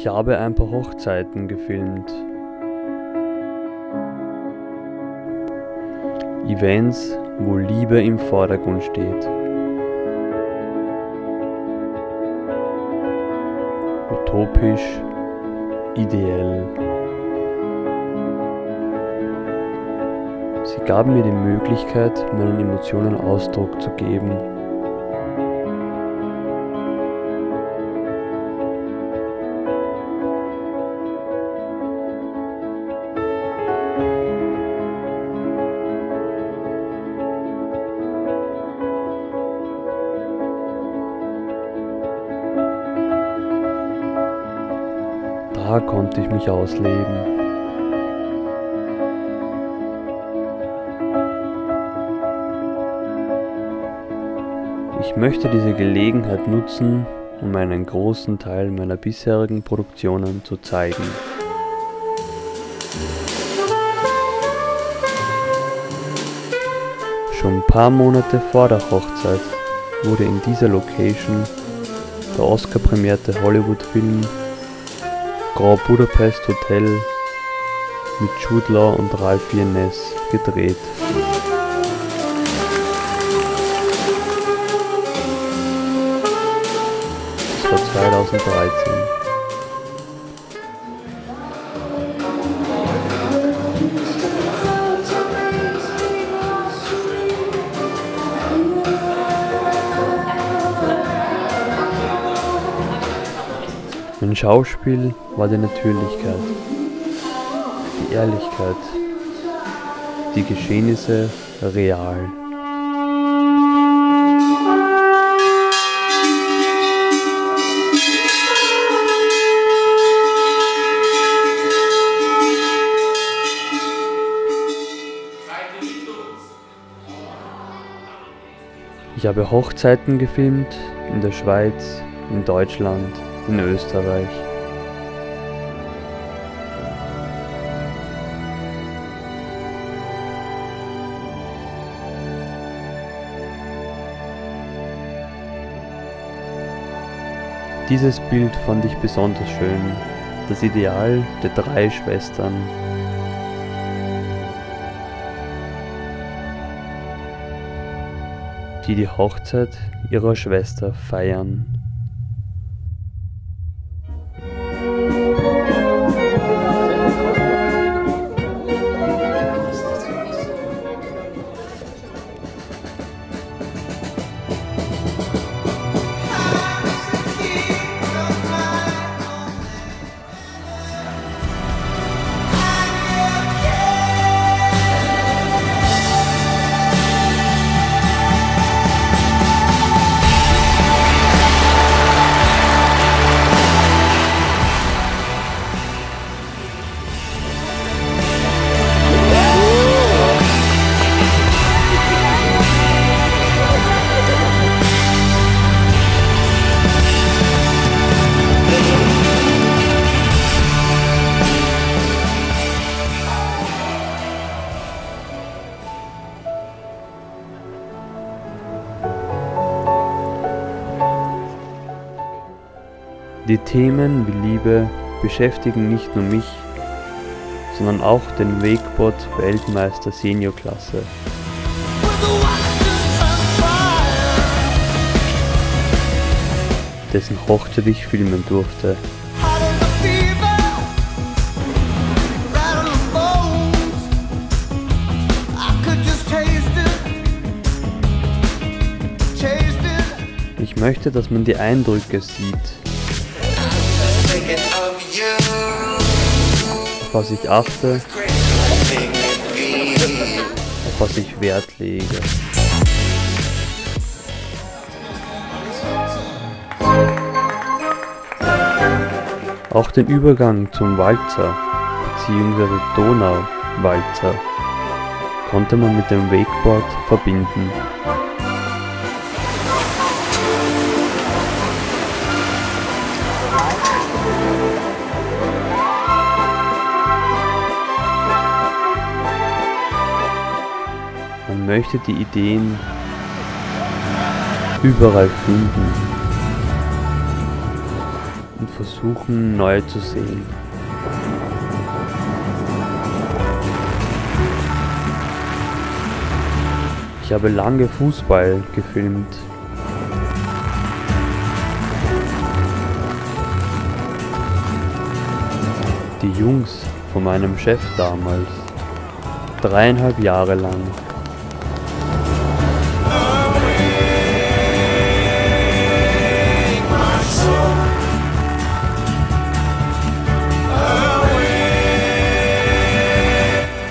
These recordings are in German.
Ich habe ein paar Hochzeiten gefilmt. Events, wo Liebe im Vordergrund steht. Utopisch, ideell. Sie gaben mir die Möglichkeit, meinen Emotionen Ausdruck zu geben Konnte ich mich ausleben. Ich möchte diese Gelegenheit nutzen, um einen großen Teil meiner bisherigen Produktionen zu zeigen. Schon ein paar Monate vor der Hochzeit wurde in dieser Location der Oscar-prämierte Hollywood-Film Grand Budapest Hotel mit Jude und Ralph Fiennes gedreht. Das war 2013. Schauspiel war die Natürlichkeit, die Ehrlichkeit, die Geschehnisse real. Ich habe Hochzeiten gefilmt in der Schweiz, in Deutschland, in Österreich. Dieses Bild fand ich besonders schön, das Ideal der drei Schwestern. die die Hochzeit ihrer Schwester feiern. Die Themen wie Liebe beschäftigen nicht nur mich, sondern auch den Wakeboard-Weltmeister Seniorklasse. dessen Hochzeit ich filmen durfte. Ich möchte, dass man die Eindrücke sieht, was ich achte, auf was ich Wert lege. Auch den Übergang zum Walzer bzw. Donauwalzer konnte man mit dem Wakeboard verbinden. Möchte die Ideen überall finden und versuchen, neue zu sehen. Ich habe lange Fußball gefilmt. Die Jungs von meinem Chef damals. Dreieinhalb Jahre lang.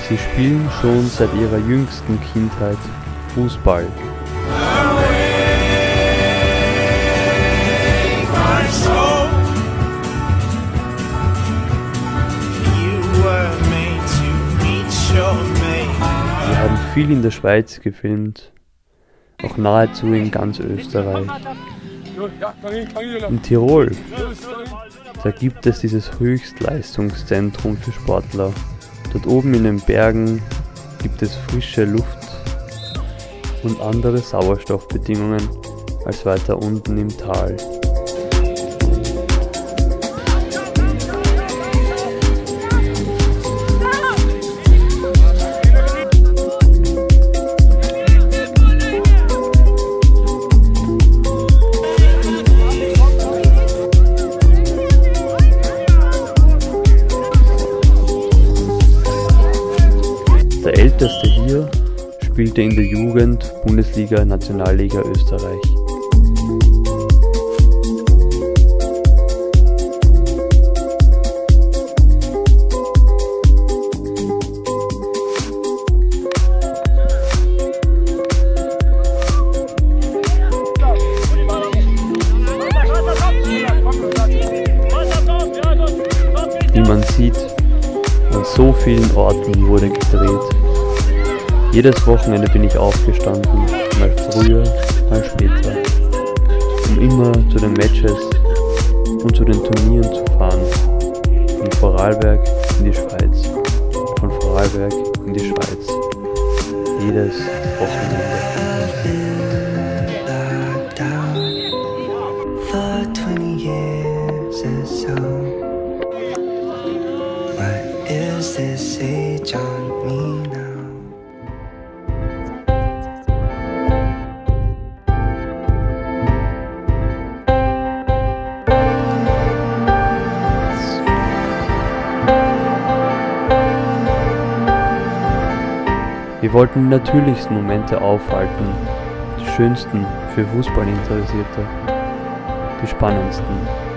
Sie spielen schon seit ihrer jüngsten Kindheit Fußball. Wir haben viel in der Schweiz gefilmt, auch nahezu in ganz Österreich. In Tirol, da gibt es dieses Höchstleistungszentrum für Sportler. Dort oben in den Bergen gibt es frische Luft und andere Sauerstoffbedingungen als weiter unten im Tal. Der älteste hier spielte in der Jugend Bundesliga Nationalliga Österreich. So vielen Orten wurde gedreht. Jedes Wochenende bin ich aufgestanden, mal früher, mal später, um immer zu den Matches und zu den Turnieren zu fahren. Von Vorarlberg in die Schweiz, von Vorarlberg in die Schweiz. Jedes Wochenende. Wir wollten die natürlichsten Momente aufhalten, die schönsten für Fußballinteressierte, die spannendsten.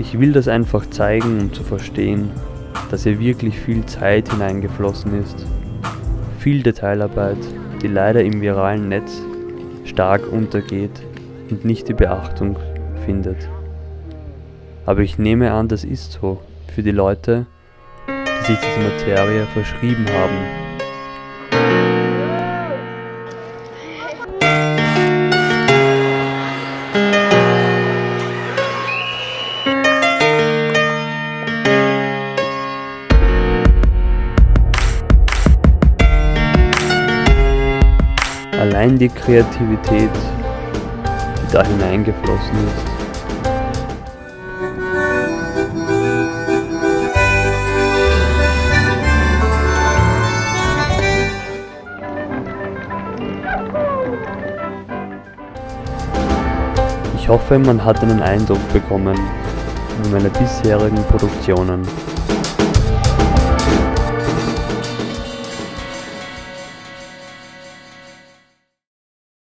Ich will das einfach zeigen, um zu verstehen, dass hier wirklich viel Zeit hineingeflossen ist. Viel Detailarbeit, die leider im viralen Netz stark untergeht und nicht die Beachtung findet. Aber ich nehme an, das ist so für die Leute, die sich dieser Materie verschrieben haben. Allein die Kreativität, die da hineingeflossen ist. Ich hoffe, man hat einen Eindruck bekommen über meine bisherigen Produktionen.